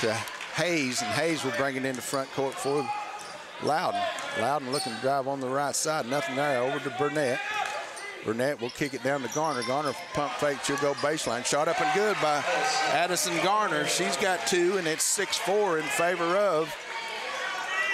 to uh, Hayes, and Hayes will bring it into front court for Loudon. Loudon looking to drive on the right side. Nothing there. Over to Burnett. Burnett will kick it down to Garner. Garner pump fake. She'll go baseline. Shot up and good by Addison Garner. She's got two, and it's 6-4 in favor of